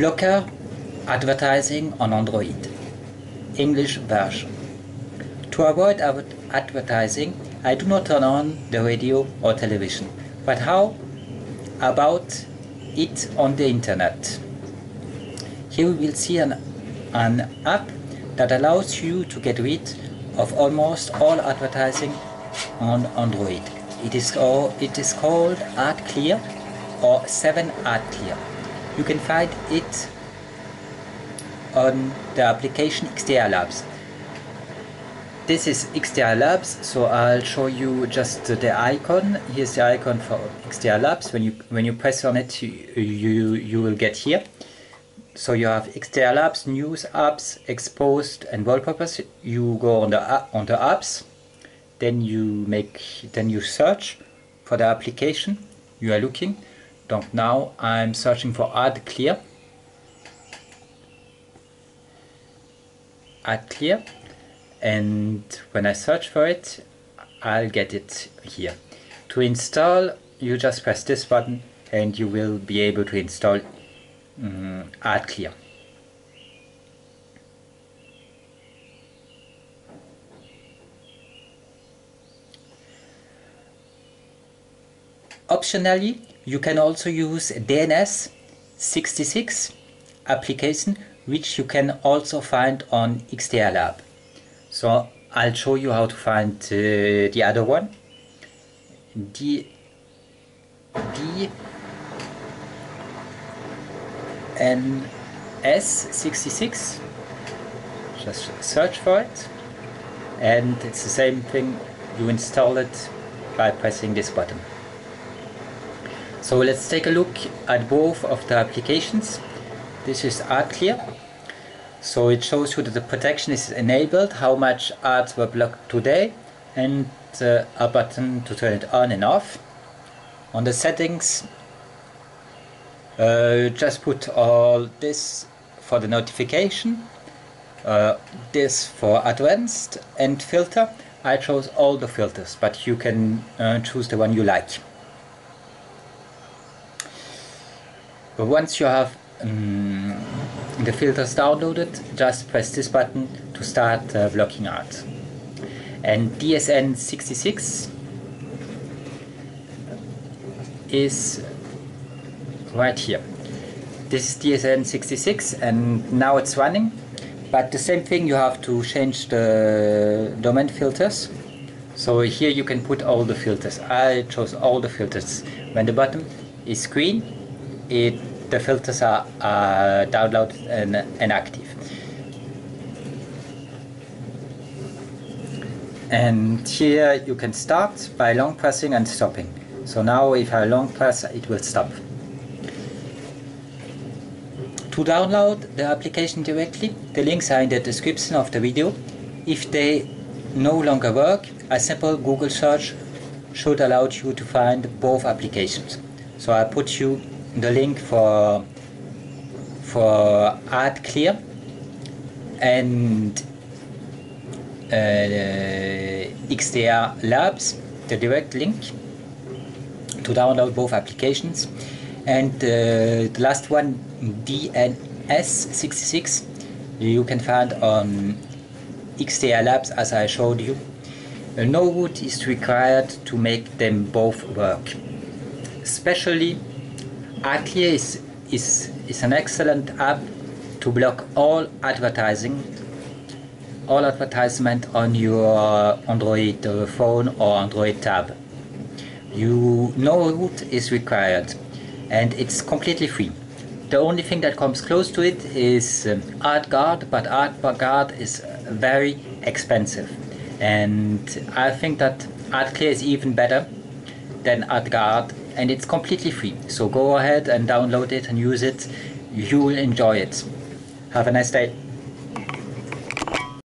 Blocker advertising on Android. English version. To avoid advertising, I do not turn on the radio or television. But how about it on the internet? Here we will see an, an app that allows you to get rid of almost all advertising on Android. It is, it is called AdClear or 7 AdClear. You can find it on the application XDA Labs. This is XDA Labs, so I'll show you just the icon. Here's the icon for XDA Labs. When you when you press on it, you you, you will get here. So you have XDA Labs, News Apps, Xposed, and Wallpapers. You go on the on the apps, then you make then you search for the application you are looking. Donc now I'm searching for AdClear. AdClear and when I search for it I'll get it here. To install you just press this button and you will be able to install um, AdClear. Optionally, you can also use DNS 66 application which you can also find on XDA Lab. So I'll show you how to find uh, the other one. D D N S 66 just search for it and it's the same thing you install it by pressing this button so let's take a look at both of the applications. This is AdClear so it shows you that the protection is enabled how much ads were blocked today and uh, a button to turn it on and off. On the settings uh, just put all this for the notification uh, this for advanced and filter. I chose all the filters but you can uh, choose the one you like once you have um, the filters downloaded just press this button to start uh, blocking ads and DSN 66 is right here. This is DSN 66 and now it's running. But the same thing you have to change the domain filters. So here you can put all the filters. I chose all the filters. When the button is green, it, the filters are, downloaded and, and active. And here you can start by long pressing and stopping. So now if I long press, it will stop. To download the application directly, the links are in the description of the video. If they no longer work, a simple Google search should allow you to find both applications. So I put you the link for for AdClear and uh, XDA Labs, the direct link to download both applications and uh, the last one DNS66 you can find on XDA Labs as I showed you. A no root is required to make them both work. Especially AdClear is, is, is an excellent app to block all advertising, all advertisement on your Android phone or Android tab. You no root is required and it's completely free. The only thing that comes close to it is um, AdGuard, but AdGuard is very expensive. And I think that AdClear is even better than AdGuard and it's completely free. So go ahead and download it and use it. You will enjoy it. Have a nice day.